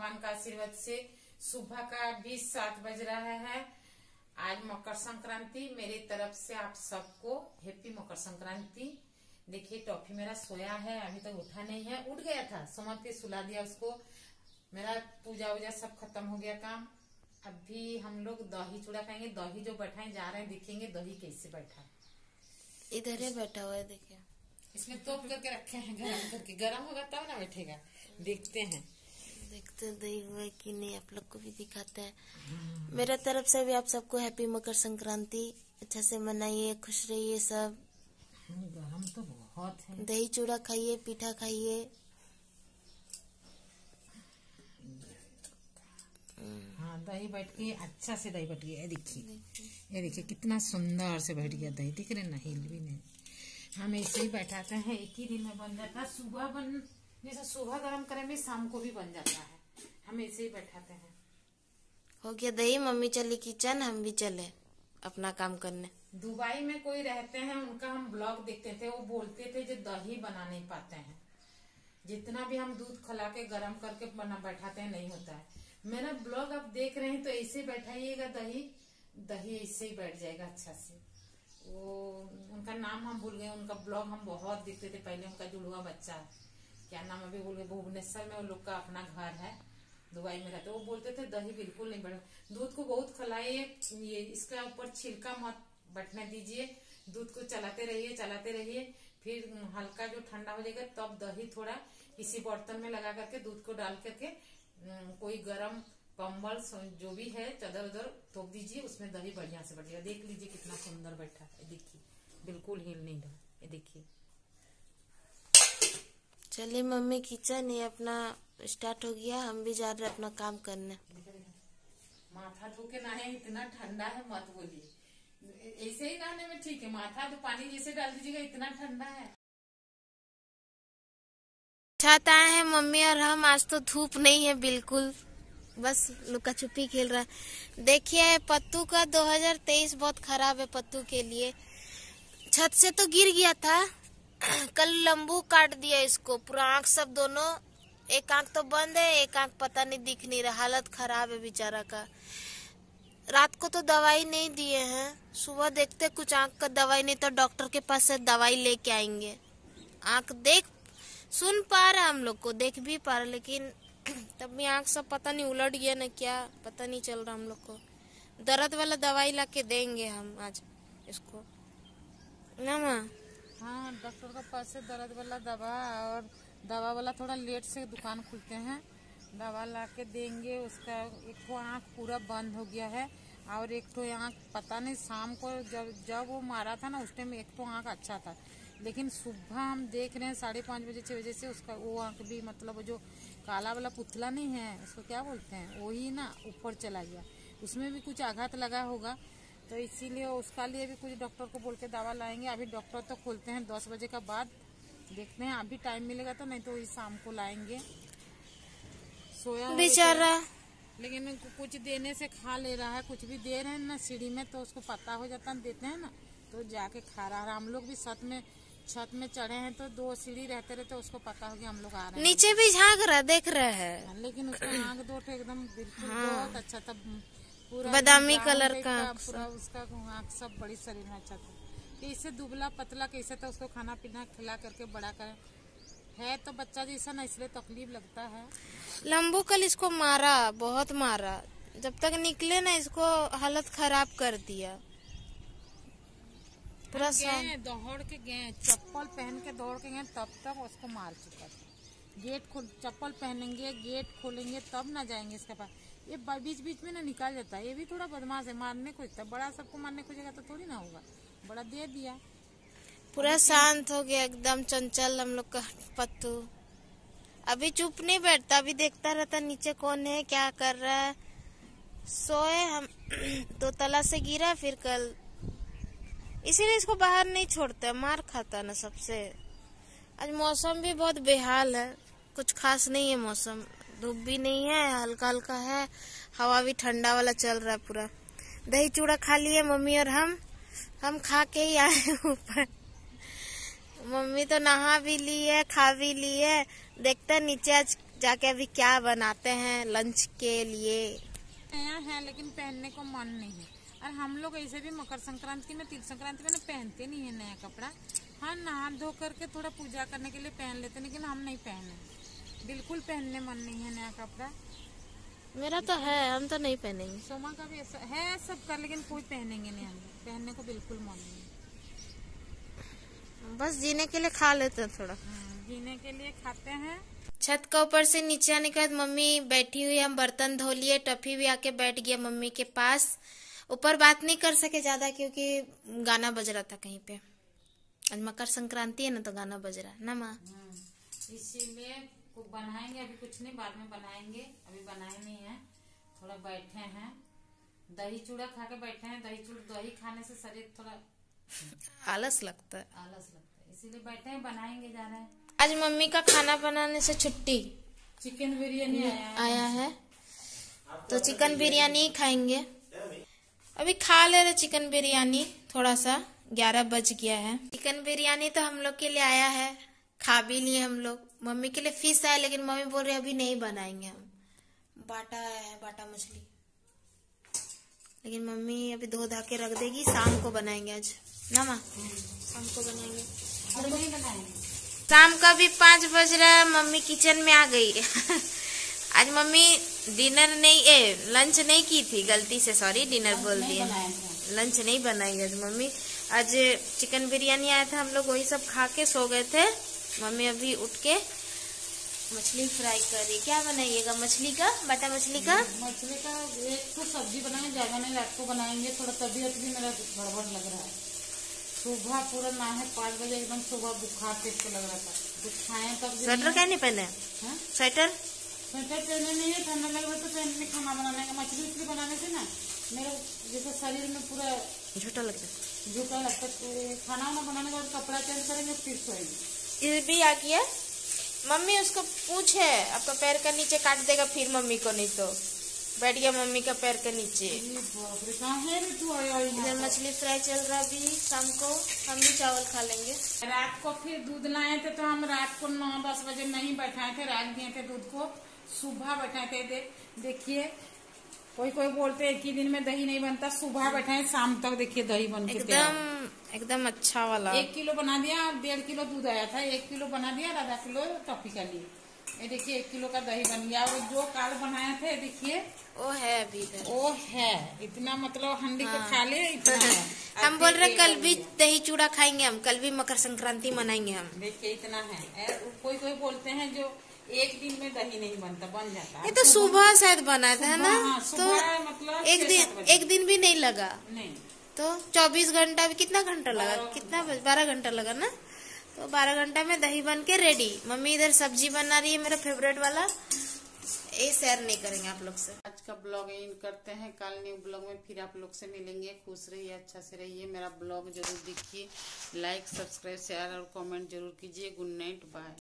भगवान का आशीर्वाद से सुबह का भी सात बज रहा है। आज मकर संक्रांति मेरी तरफ़ से आप सबको हैप्पी मकर संक्रांति। देखिए टॉफी मेरा सोया है अभी तक तो उठा नहीं है। उठ गया था समझ के सुला दिया उसको। मेरा पूजा वूजा सब खत्म हो गया काम। अभी हम लोग दही चूड़ा खाएँगे। दही जो बैठाए जा रहे हैं देखेंगे दही कैसे बैठा। इधर ही बैठा हुआ है देखिए। इसमें तोप करके रखे हैं गरम करके। गरम होगा तब ना बैठेगा। देखते हैं। देखते हैं दही हुआ कि नहीं आप लोग को भी दिखाते हैं। मेरे तरफ़ से भी आप सबको हैप्पी मकर संक्रांति अच्छा से मनाइए खुश रहिए सब। गरम तो बहुत है दही चूड़ा खाइए पीठा खाइए। हाँ दही बैठ के अच्छा से दही बैठ गया देखिए। ये देखिए कितना सुंदर से बैठ गया दही दिख रहे ना हिल भी नहीं। हम ऐसे ही बैठाते हैं एक ही दिन में बन जाता सुबह बन जैसे सुबह गरम करेंगे शाम को भी बन जाता है। हम ऐसे ही बैठाते हैं। हो गया दही मम्मी चली किचन हम भी चले अपना काम करने। दुबई में कोई रहते हैं उनका हम ब्लॉग देखते थे वो बोलते थे जो दही बना नहीं पाते हैं। जितना भी हम दूध खला के गर्म करके बना बैठाते हैं नहीं होता है। मेरा ब्लॉग आप देख रहे हैं तो ऐसे बैठाइएगा दही दही ऐसे ही बैठ जाएगा अच्छा से। वो उनका नाम हम भूल गए उनका ब्लॉग हम बहुत देखते थे पहले उनका जुड़वा बच्चा। क्या नाम अभी बोल गए, भुवनेश्वर में वो लोग का अपना घर है, दुबई में रहते वो बोलते थे, दही बिल्कुल नहीं बढ़े दूध को बहुत खलाइए, ये इसका ऊपर छिलका मत बैठने दीजिए। दूध को चलाते रहिए चलाते रहिए। फिर हल्का जो ठंडा हो जाएगा, तब दही थोड़ा इसी बर्तन में लगा करके दूध को डाल करके कोई गरम कम्बल जो भी है, चदर उधर थोप दीजिए, उसमें दही बढ़िया से बैठेगा देख लीजिए कितना सुंदर बैठा है। देखिए, बिल्कुल हिल नहीं रहा देखिए। चलिए मम्मी किचन ये अपना स्टार्ट हो गया। हम भी जा रहे हैं अपना काम करने। माथा धो के नहाए इतना ठंडा है मत बोलिए। ऐसे ही नहाने में ठीक है माथा तो पानी जैसे डाल दीजिएगा इतना ठंडा है। छत आए हैं मम्मी और हम आज तो धूप नहीं है बिल्कुल। बस लुका छुपी खेल रहा है। देखिए पत्तू का 2023 बहुत खराब है पत्तू के लिए। छत से तो गिर गया था। कल लंबू काट दिया इसको। पूरा आँख सब दोनों, एक आँख तो बंद है, एक आँख पता नहीं दिख नहीं रहा, हालत खराब है बेचारा का। रात को तो दवाई नहीं दिए हैं, सुबह देखते कुछ आँख का दवाई नहीं तो डॉक्टर के पास से दवाई लेके आएँगे। आँख देख, सुन पा रहा हम लोग को, देख भी पा रहा, लेकिन तब भी आँख सब पता नहीं उलट गया ना क्या, पता नहीं चल रहा हम लोग को। दर्द वाला दवाई ला के देंगे हम आज इसको। ना माँ? हाँ डॉक्टर के पास से दर्द वाला दवा और दवा वाला थोड़ा लेट से दुकान खुलते हैं। दवा ला के देंगे, उसका एक तो आँख पूरा बंद हो गया है और एक तो आँख, पता नहीं, शाम को जब जब वो मारा था ना, उस टाइम एक तो आँख अच्छा था। लेकिन सुबह हम देख रहे हैं, साढ़े पाँच बजे छः बजे से उसका वो आँख भी मतलब जो काला वाला पुतला नहीं है, उसको क्या बोलते हैं, वही ना, ऊपर चला गया। उसमें भी कुछ आघात लगा होगा। तो इसीलिए उसका लिए भी कुछ डॉक्टर को बोल के दवा लाएँगे। अभी डॉक्टर तो खोलते हैं दस बजे का बाद। देखते हैं अभी टाइम मिलेगा तो नहीं तो वही शाम को लाएँगे। सोया बेचारा। लेकिन कुछ देने से खा ले रहा है कुछ भी दे रहे हैं ना सीढ़ी में तो उसको पता हो जाता है देते हैं ना तो जाके खा रहा है। हम लोग भी छत में छत में चढ़े हैं तो दो सीढ़ी रहते रहते उसको पता हो गया हम लोग आ रहे हैं। नीचे भी झाँक रहा देख रहा है। लेकिन उसका आँख दो एकदम बिल्कुल बहुत अच्छा था। बादामी कलर का पूरा उसका आँख सब बड़ी शरीर में अच्छा था। कैसे दुबला पतला कैसे था उसको खाना पीना खिला करके बड़ा कर। है तो बच्चा जैसा ना इसलिए तकलीफ़ लगता है। लंबू कल इसको मारा बहुत मारा। जब तक निकले ना इसको हालत खराब कर दिया। पूरा दौड़ के गए चप्पल पहन के दौड़ के गए तब तक उसको मार चुका था। गेट खोल चप्पल पहनेंगे गेट खोलेंगे तब ना जाएँगे इसके पास। ये बीच बीच में ना निकाल जाता है। ये भी थोड़ा बदमाश है, मारने खोजता है। बड़ा सबको मारने खोजेगा तो थोड़ी ना होगा। बड़ा दे दिया। पूरा शांत हो गया एकदम, चंचल हम लोग का पत्तू। अभी चुप नहीं बैठता, अभी देखता रहता नीचे कौन है, क्या कर रहा है। सोए हम तो तला से गिरा, फिर कल। इसीलिए इसको बाहर नहीं छोड़ते, मार खाता ना सबसे। आज मौसम भी बहुत बेहाल है, कुछ खास नहीं है मौसम। धूप भी नहीं है हल्का हल्का है। हवा भी ठंडा वाला चल रहा है पूरा। दही चूड़ा खा लिए मम्मी और हम। हम खा के ही आए ऊपर। मम्मी तो नहा भी ली है, खा भी ली है। देखते हैं नीचे आज जाके अभी क्या बनाते हैं लंच के लिए। नया है, लेकिन पहनने को मन नहीं है। और हम लोग ऐसे भी मकर संक्रांति में तिल संक्रांति में पहनते नहीं है नया कपड़ा। हाँ नहा धो करके थोड़ा पूजा करने के लिए पहन लेते लेकिन हम नहीं पहने। बिल्कुल पहनने मन नहीं है नया कपड़ा। मेरा तो है हम तो नहीं पहनेंगे। सोमा का भी ऐसा है सबका लेकिन कोई पहनेंगे नहीं हम। पहनने को बिल्कुल मन नहीं है। बस जीने के लिए खा लेते हैं थोड़ा। हाँ, जीने के लिए खाते हैं। छत का ऊपर से नीचे आने के बाद मम्मी बैठी हुई हम बर्तन धो लिए टफी भी आके बैठ गया मम्मी के पास। ऊपर बात नहीं कर सके ज़्यादा क्योंकि गाना बज रहा था कहीं पे। आज मकर संक्रांति है ना तो गाना बज रहा है। ना माँ? हम्म, इसीलिए कुछ बनाएँगे अभी कुछ नहीं बाद में बनाएँगे। अभी बनाए नहीं है थोड़ा बैठे हैं। दही चूड़ा खा के बैठे हैं दही चूड़ा दही खाने से शरीर थोड़ा आलस लगता है। आलस लगता है इसीलिए बैठे हैं बनाएँगे जा रहे हैं। आज मम्मी का खाना बनाने से छुट्टी। चिकन बिरयानी आया है। आया है। तो चिकन बिरयानी खाएँगे। अभी खा ले रहे चिकन बिरयानी थोड़ा सा। ग्यारह बज गया है। चिकन बिरयानी तो हम लोग के लिए आया है। खा भी लिए हम लोग। मम्मी के लिए फ़िश आया लेकिन मम्मी बोल रही अभी नहीं बनाएँगे हम। बाटा आया है बाटा मछली। लेकिन मम्मी अभी धो धा के रख देगी शाम को बनाएँगे आज। ना माँ? शाम को बनाएँगे। अभी नहीं बनाएँगे। शाम का भी पाँच बज रहा है मम्मी किचन में आ गई। आज मम्मी डिनर नहीं ए लंच नहीं की थी गलती से सॉरी डिनर बोल दिया। लंच नहीं बनाएँगे आज मम्मी। आज चिकन बिरयानी आया था हम लोग वही सब खा के सो गए थे। मम्मी अभी उठ के मछली फ्राई कर रही क्या बनाइएगा? मछली का? बाटा मछली का? मछली का एक तो सब्ज़ी बनाएँगे ज़्यादा नहीं रात को बनाएँगे। थोड़ा तबीयत भी मेरा गड़बड़ लग रहा है। सुबह पूरा ना है पाँच बजे एकदम सुबह बुखार पेट को लग रहा था। कुछ खाए तब स्वेटर क्या नहीं पहने? हाँ? स्वेटर? स्वेटर पहने नहीं है ठंडा लग रहा तो पहन के खाना बनाने का। मछली उछली बनाने से ना मेरा जैसे शरीर में पूरा झूठा लगता है। झुका लगता है। तो खाना वाना बनाने के बाद कपड़ा चेंज करेंगे फिर सोएँगे। भी आ गया मम्मी उसको पूछे आपका पैर का नीचे काट देगा फिर मम्मी को नहीं तो। बैठ गया मम्मी का पैर के नीचे। है तू इधर मछली फ्राई चल रहा अभी शाम को। हम भी चावल खा लेंगे। रात को फिर दूध लाए थे तो हम रात को नौ दस बजे नहीं बैठाए थे रात दिए थे दूध को। सुबह बैठाए थे दे, देखिए कोई कोई बोलते हैं एक ही दिन में दही नहीं बनता सुबह बैठाए शाम तक देखिए दही बन एकदम एकदम अच्छा वाला। एक किलो बना दिया और डेढ़ किलो दूध आया था एक किलो बना दिया और आधा किलो टॉफी का लिए ये देखिए एक किलो का दही बन गया और जो काल बनाए थे देखिए। वो है अभी वो है इतना मतलब हंडी को खा ले इतना है। हम बोल रहे कल भी दही चूड़ा खाएँगे हम कल भी मकर संक्रांति मनाएँगे हम। देखिए इतना है। कोई कोई बोलते हैं जो एक दिन में दही नहीं बनता बन जाता। ये तो सुबह शायद बनाया था ना? हाँ, तो मतलब एक दिन एक दिन भी नहीं लगा। नहीं। तो 24 घंटा भी कितना घंटा लगा? कितना बारह घंटा लगा ना? तो बारह घंटा में दही बन के रेडी मम्मी इधर सब्ज़ी बना रही है मेरा फेवरेट वाला। ये शेयर नहीं करेंगे आप लोग से। आज का ब्लॉग इन करते हैं। कल न्यू ब्लॉग में फिर आप लोग से मिलेंगे। खुश रहिए अच्छा से रहिए। मेरा ब्लॉग ज़रूर देखिए। लाइक सब्सक्राइब शेयर और कमेंट ज़रूर कीजिए। Good night bye